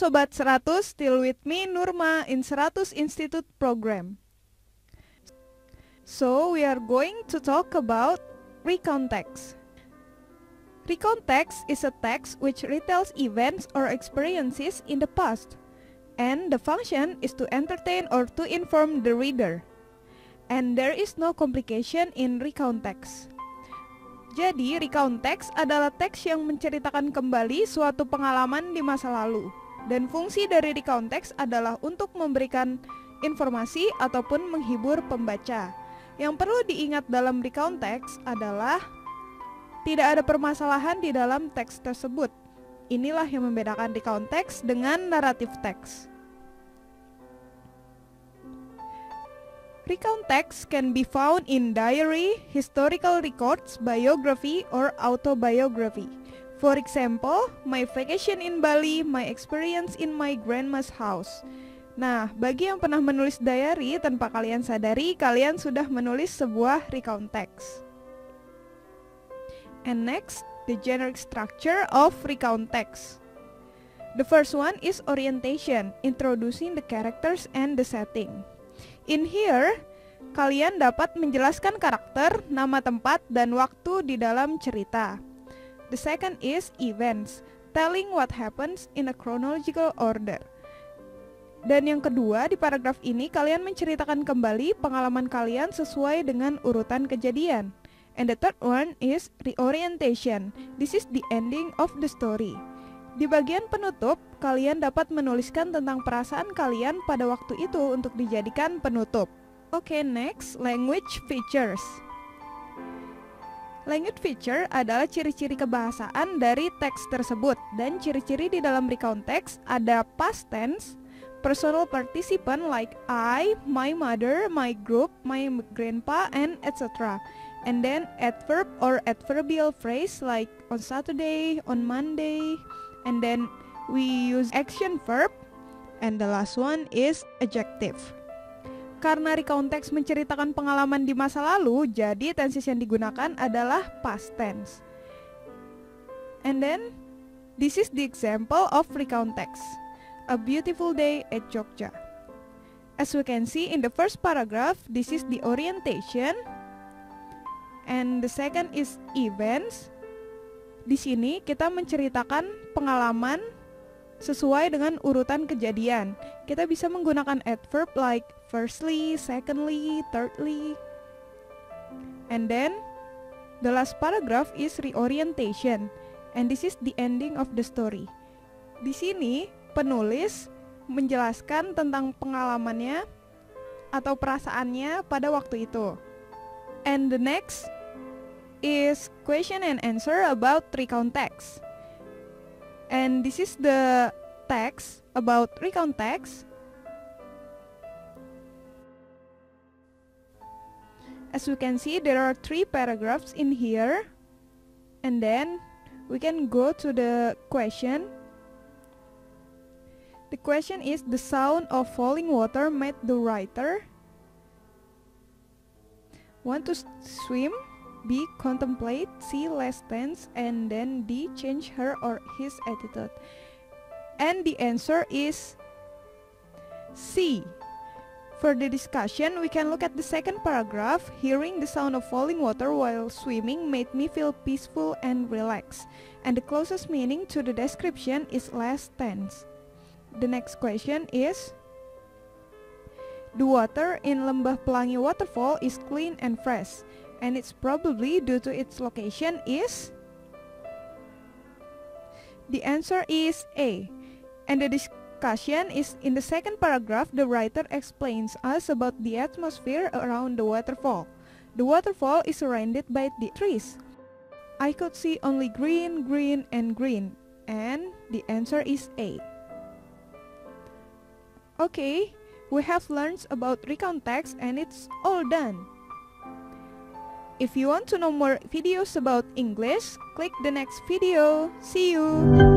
Sobat 100, still with me Nurma in 100 Institute program. So, we are going to talk about recount text. Recount text is a text which retells events or experiences in the past, and the function is to entertain or to inform the reader. And there is no complication in recount text. Jadi, recount text adalah teks yang menceritakan kembali suatu pengalaman di masa lalu. Dan fungsi dari recount text adalah untuk memberikan informasi ataupun menghibur pembaca. Yang perlu diingat dalam recount text adalah tidak ada permasalahan di dalam teks tersebut. Inilah yang membedakan recount text dengan naratif. Recount text can be found in diary, historical records, biography, or autobiography. For example, my vacation in Bali, my experience in my grandma's house. Nah, bagi yang pernah menulis diary tanpa kalian sadari, kalian sudah menulis sebuah recount text. And next, the generic structure of recount text. The first one is orientation, introducing the characters and the setting. In here, kalian dapat menjelaskan karakter, nama tempat, dan waktu di dalam cerita. The second is events, telling what happens in a chronological order. Dan yang kedua, di paragraf ini kalian menceritakan kembali pengalaman kalian sesuai dengan urutan kejadian. And the third one is reorientation. This is the ending of the story. Di bagian penutup, kalian dapat menuliskan tentang perasaan kalian pada waktu itu untuk dijadikan penutup. Oke, okay, next, language features. Language feature adalah ciri-ciri kebahasaan dari teks tersebut. Dan ciri-ciri di dalam recount text ada past tense, personal participant like I, my mother, my group, my grandpa, and etc. And then adverb or adverbial phrase like on Saturday, on Monday, and then we use action verb. And the last one is adjective karena recount text menceritakan pengalaman di masa lalu, jadi tenses yang digunakan adalah past tense. And then, this is the example of recount text. A beautiful day at Jogja. As we can see in the first paragraph, this is the orientation. And the second is events. Di sini kita menceritakan pengalaman sesuai dengan urutan kejadian. Kita bisa menggunakan adverb like firstly, secondly, thirdly. And then the last paragraph is reorientation and this is the ending of the story. Di sini penulis menjelaskan tentang pengalamannya atau perasaannya pada waktu itu. And the next is question and answer about recount text. And this is the text about recount text. As we can see, there are three paragraphs in here. And then we can go to the question. The question is the sound of falling water made the writer want to swim B. Contemplate C. Less tense and then D. Change her or his attitude And the answer is C. For the discussion, we can look at the second paragraph. Hearing the sound of falling water while swimming made me feel peaceful and relaxed. And the closest meaning to the description is less tense. The next question is The water in Lembah Pelangi waterfall is clean and fresh, and it's probably due to its location is The answer is A. And the discussion is in the second paragraph the writer explains us about the atmosphere around the waterfall. The waterfall is surrounded by the trees. I could see only green, green, and green. And the answer is A. Okay, we have learned about recount text and it's all done. If you want to know more videos about English, click the next video. See you!